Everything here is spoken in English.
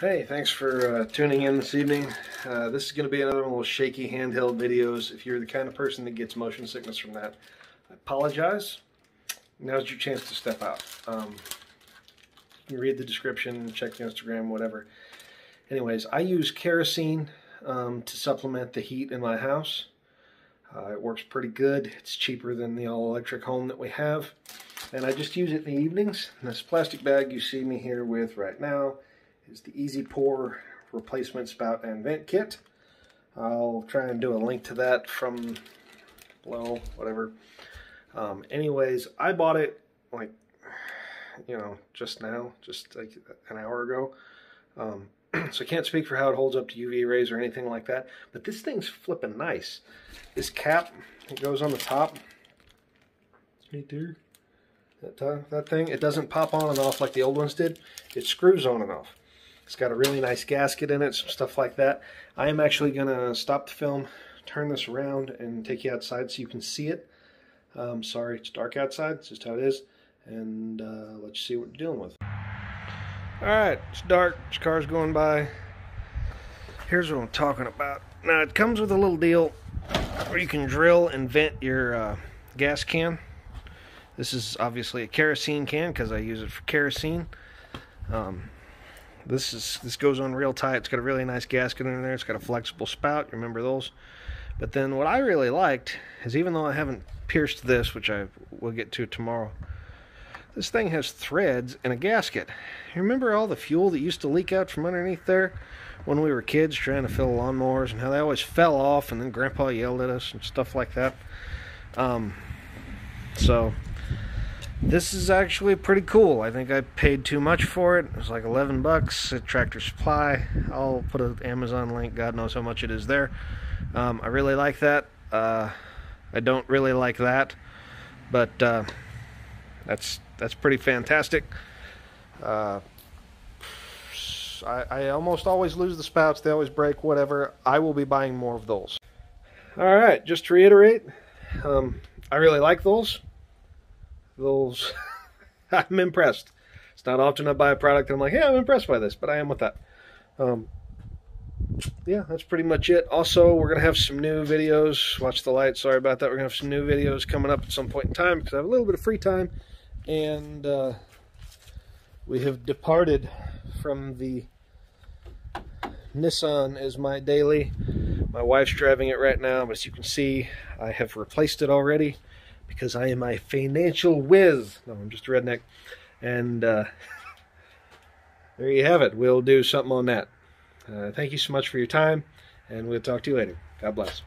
Hey, thanks for uh, tuning in this evening. Uh, this is going to be another one of those shaky handheld videos. If you're the kind of person that gets motion sickness from that, I apologize. Now's your chance to step out. Um, you read the description, check the Instagram, whatever. Anyways, I use kerosene um, to supplement the heat in my house. Uh, it works pretty good. It's cheaper than the all-electric home that we have. And I just use it in the evenings. This plastic bag you see me here with right now is the Easy Pour replacement spout and vent kit. I'll try and do a link to that from below, whatever. Um, anyways, I bought it like, you know, just now, just like an hour ago. Um, so I can't speak for how it holds up to UV rays or anything like that. But this thing's flipping nice. This cap, it goes on the top. Right there. That, uh, that thing, it doesn't pop on and off like the old ones did. It screws on and off. It's got a really nice gasket in it, some stuff like that. I am actually going to stop the film, turn this around, and take you outside so you can see it. Um, sorry, it's dark outside. It's just how it is. And uh, let's see what we're dealing with. Alright, it's dark. There's cars going by. Here's what I'm talking about. Now, it comes with a little deal where you can drill and vent your uh, gas can. This is obviously a kerosene can because I use it for kerosene. Um, this is this goes on real tight. It's got a really nice gasket in there. It's got a flexible spout. You remember those? But then what I really liked is even though I haven't pierced this, which I will get to tomorrow, this thing has threads and a gasket. You remember all the fuel that used to leak out from underneath there when we were kids trying to fill lawnmowers and how they always fell off and then Grandpa yelled at us and stuff like that? Um, so this is actually pretty cool. I think I paid too much for it. It was like 11 bucks at Tractor Supply. I'll put an Amazon link. God knows how much it is there. Um, I really like that. Uh, I don't really like that, but uh, that's that's pretty fantastic. Uh, I, I almost always lose the spouts. They always break. Whatever. I will be buying more of those. All right. Just to reiterate, um, I really like those. Those. I'm impressed. It's not often I buy a product and I'm like, yeah, I'm impressed by this, but I am with that. Um, yeah, that's pretty much it. Also, we're going to have some new videos. Watch the light. Sorry about that. We're going to have some new videos coming up at some point in time because I have a little bit of free time. And uh, we have departed from the Nissan as my daily. My wife's driving it right now, but as you can see, I have replaced it already because I am a financial whiz. No, I'm just a redneck. And uh, there you have it. We'll do something on that. Uh, thank you so much for your time, and we'll talk to you later. God bless.